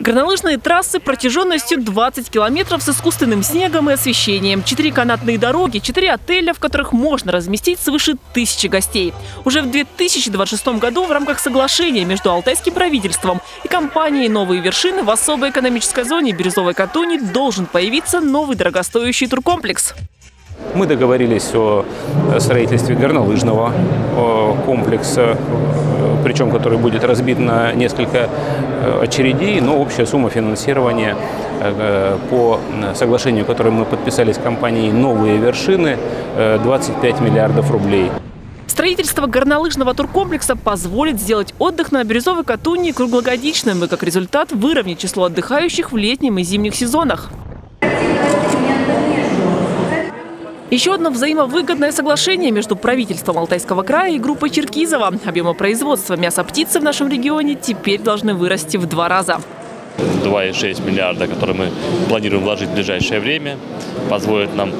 Горнолыжные трассы протяженностью 20 километров с искусственным снегом и освещением. Четыре канатные дороги, четыре отеля, в которых можно разместить свыше тысячи гостей. Уже в 2026 году в рамках соглашения между алтайским правительством и компанией «Новые вершины» в особой экономической зоне Бирюзовой Катуни должен появиться новый дорогостоящий туркомплекс. Мы договорились о строительстве горнолыжного комплекса, причем который будет разбит на несколько э, очередей, но общая сумма финансирования э, по соглашению, которое мы подписали с компанией «Новые вершины» 25 миллиардов рублей. Строительство горнолыжного туркомплекса позволит сделать отдых на Бирюзовой Катуни круглогодичным и, как результат, выровнять число отдыхающих в летнем и зимних сезонах. Еще одно взаимовыгодное соглашение между правительством Алтайского края и группой Черкизова. Объемы производства мяса птицы в нашем регионе теперь должны вырасти в два раза. 2,6 миллиарда, которые мы планируем вложить в ближайшее время, позволит нам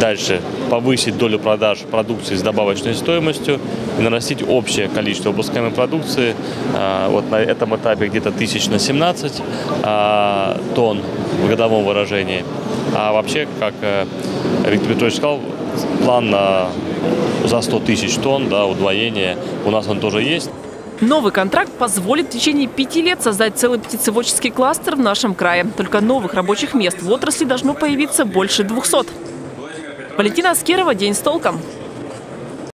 дальше повысить долю продаж продукции с добавочной стоимостью и нарастить общее количество выпускаемой продукции. А, вот на этом этапе где-то тысяч на 17 а, тонн в годовом выражении. А вообще, как э, Виктор Петрович сказал, план на, за 100 тысяч тонн, да, удвоение, у нас он тоже есть. Новый контракт позволит в течение пяти лет создать целый птицеводческий кластер в нашем крае. Только новых рабочих мест в отрасли должно появиться больше 200. Валентина Аскерова. День с толком.